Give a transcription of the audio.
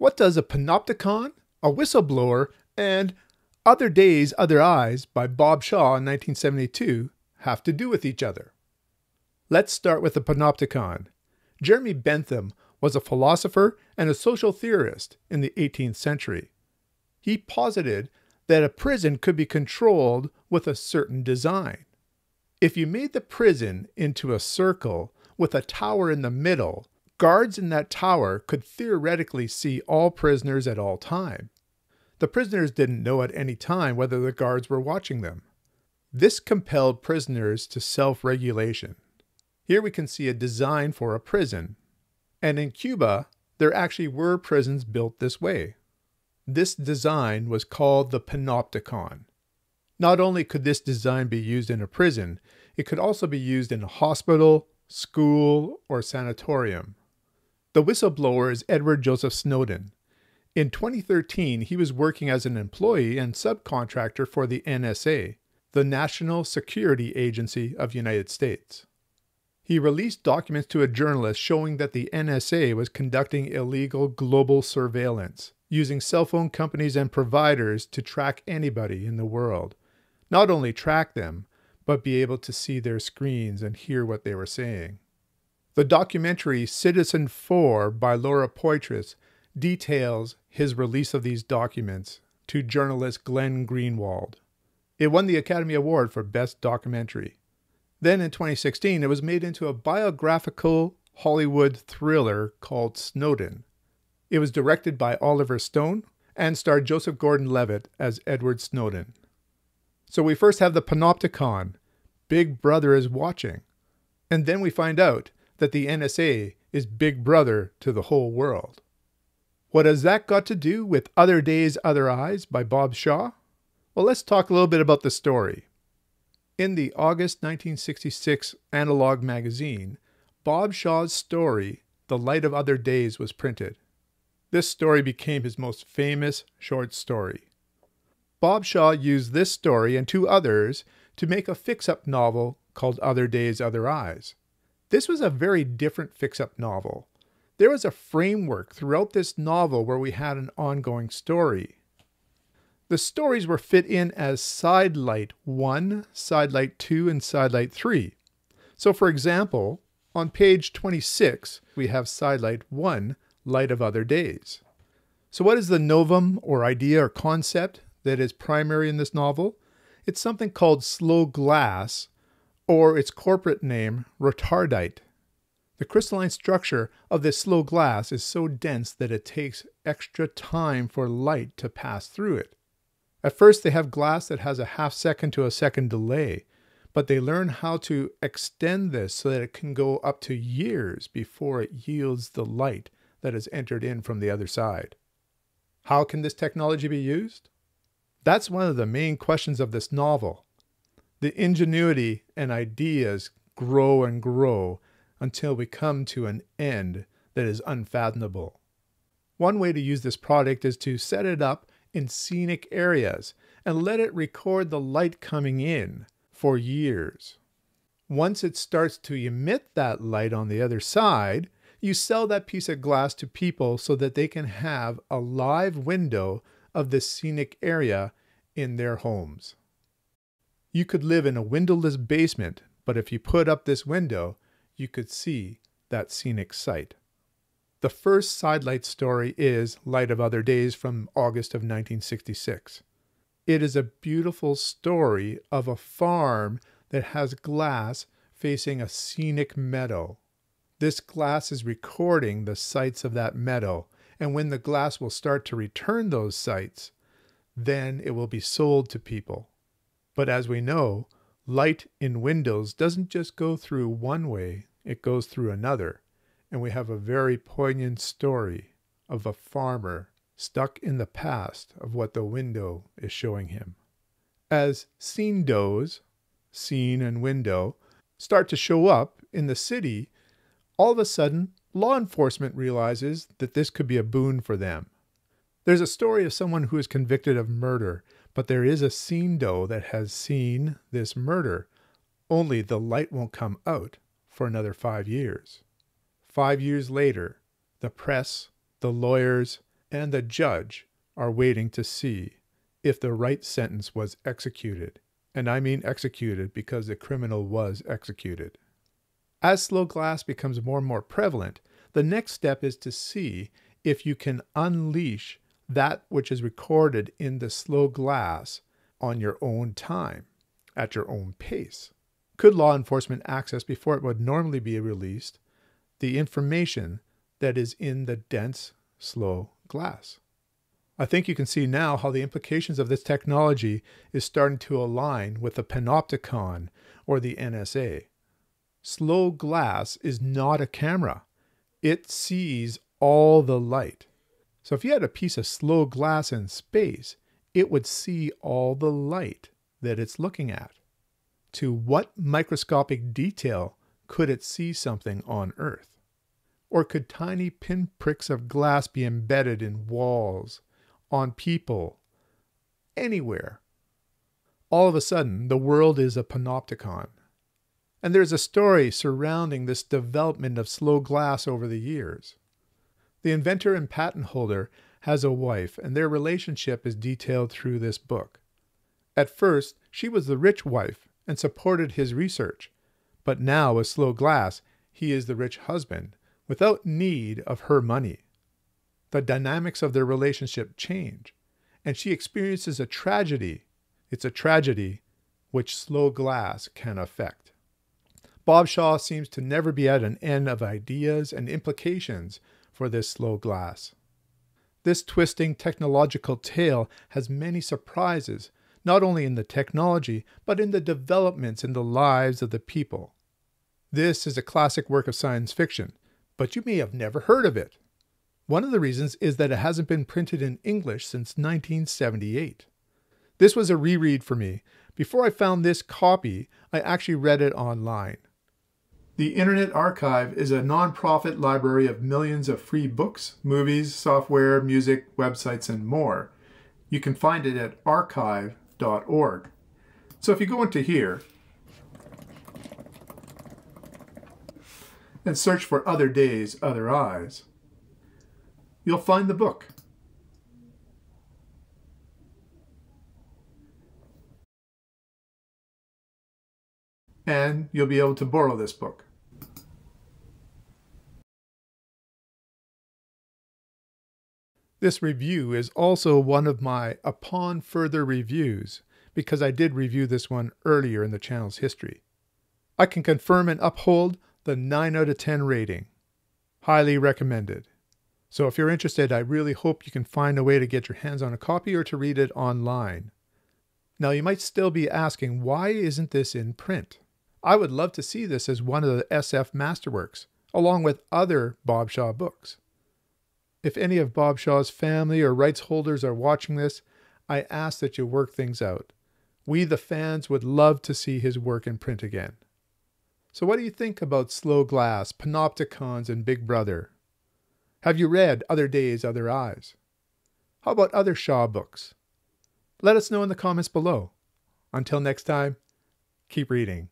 What does a panopticon, a whistleblower, and Other Days, Other Eyes by Bob Shaw in 1972 have to do with each other? Let's start with the panopticon. Jeremy Bentham was a philosopher and a social theorist in the 18th century. He posited that a prison could be controlled with a certain design. If you made the prison into a circle with a tower in the middle, guards in that tower could theoretically see all prisoners at all time. The prisoners didn't know at any time whether the guards were watching them. This compelled prisoners to self regulation. Here we can see a design for a prison. And in Cuba, there actually were prisons built this way. This design was called the panopticon. Not only could this design be used in a prison, it could also be used in a hospital, school, or sanatorium. The whistleblower is Edward Joseph Snowden. In 2013, he was working as an employee and subcontractor for the NSA, the National Security Agency of United States. He released documents to a journalist showing that the NSA was conducting illegal global surveillance, using cell phone companies and providers to track anybody in the world. Not only track them, but be able to see their screens and hear what they were saying. The documentary Citizenfour by Laura Poitras details his release of these documents to journalist Glenn Greenwald. It won the Academy Award for Best Documentary. Then in 2016, it was made into a biographical Hollywood thriller called Snowden. It was directed by Oliver Stone and starred Joseph Gordon Levitt as Edward Snowden. So we first have the panopticon Big Brother is watching. And then we find out that the NSA is Big Brother to the whole world. What has that got to do with Other Days, Other Eyes by Bob Shaw? Well, let's talk a little bit about the story. In the August 1966 Analog magazine, Bob Shaw's story, The Light of Other Days, was printed. This story became his most famous short story. Bob Shaw used this story and two others to make a fix up novel called Other Days, Other Eyes. This was a very different fix up novel. There was a framework throughout this novel where we had an ongoing story. The stories were fit in as Sidelight 1, Sidelight 2, and Sidelight 3. So, for example, on page 26, we have Sidelight 1, Light of Other Days. So, what is the novum or idea or concept that is primary in this novel? It's something called slow glass, or its corporate name, retardite. The crystalline structure of this slow glass is so dense that it takes extra time for light to pass through it. At first, they have glass that has a half second to a second delay, but they learn how to extend this so that it can go up to years before it yields the light that has entered in from the other side. How can this technology be used? That's one of the main questions of this novel. The ingenuity and ideas grow and grow until we come to an end that is unfathomable. One way to use this product is to set it up in scenic areas and let it record the light coming in for years. Once it starts to emit that light on the other side, you sell that piece of glass to people so that they can have a live window of the scenic area in their homes. You could live in a windowless basement, but if you put up this window, you could see that scenic sight. The first sidelight story is Light of Other Days from August of 1966. It is a beautiful story of a farm that has glass facing a scenic meadow. This glass is recording the sights of that meadow, and when the glass will start to return those sights, then it will be sold to people. But as we know, light in windows doesn't just go through one way, it goes through another. And we have a very poignant story of a farmer stuck in the past of what the window is showing him. As scenedows, scene and window, start to show up in the city, all of a sudden, law enforcement realizes that this could be a boon for them. There's a story of someone who is convicted of murder, but there is a scenedow that has seen this murder, only the light won't come out for another five years. Five years later, the press, the lawyers, and the judge are waiting to see if the right sentence was executed. And I mean executed because the criminal was executed. As slow glass becomes more and more prevalent, the next step is to see if you can unleash that which is recorded in the slow glass on your own time, at your own pace. Could law enforcement access, before it would normally be released, the information that is in the dense, slow glass? I think you can see now how the implications of this technology is starting to align with the panopticon or the NSA. Slow glass is not a camera. It sees all the light. So if you had a piece of slow glass in space, it would see all the light that it's looking at. To what microscopic detail could it see something on Earth? Or could tiny pinpricks of glass be embedded in walls, on people, anywhere? All of a sudden, the world is a panopticon. And there's a story surrounding this development of slow glass over the years. The inventor and patent holder has a wife, and their relationship is detailed through this book. At first, she was the rich wife and supported his research, but now, with slow glass, he is the rich husband without need of her money. The dynamics of their relationship change, and she experiences a tragedy. It's a tragedy which slow glass can affect. Bob Shaw seems to never be at an end of ideas and implications for this slow glass. This twisting technological tale has many surprises, not only in the technology, but in the developments in the lives of the people. This is a classic work of science fiction, but you may have never heard of it. One of the reasons is that it hasn't been printed in English since 1978. This was a reread for me. Before I found this copy, I actually read it online. The Internet Archive is a non-profit library of millions of free books, movies, software, music, websites, and more. You can find it at archive.org. So if you go into here and search for Other Days, Other Eyes, you'll find the book. And you'll be able to borrow this book. This review is also one of my upon further reviews because I did review this one earlier in the channel's history. I can confirm and uphold the 9 out of 10 rating. Highly recommended. So if you're interested, I really hope you can find a way to get your hands on a copy or to read it online. Now you might still be asking, why isn't this in print? I would love to see this as one of the SF Masterworks, along with other Bob Shaw books. If any of Bob Shaw's family or rights holders are watching this, I ask that you work things out. We, the fans, would love to see his work in print again. So, what do you think about Slow Glass, Panopticons, and Big Brother? Have you read Other Days, Other Eyes? How about other Shaw books? Let us know in the comments below. Until next time, keep reading.